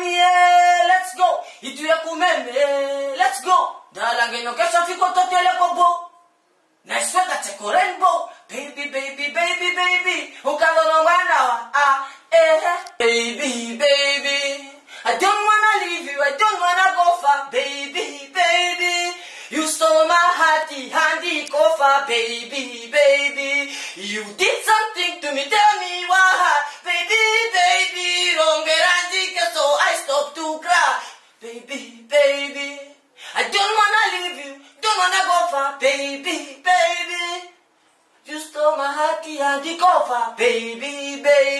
mami eh, let's go. Ituye kumeme eh, let's go. Dalangeno kesho fiko totele kobo naisweka teko rainbow baby baby baby baby ukalono mwana wa ah eh. Baby baby I don't wanna leave you I don't wanna go far. Baby baby you stole my heart handy kofa baby baby you did something baby baby I don't wanna leave you don't wanna go far baby baby you stole my heart baby, baby. Did something to me, tell me why.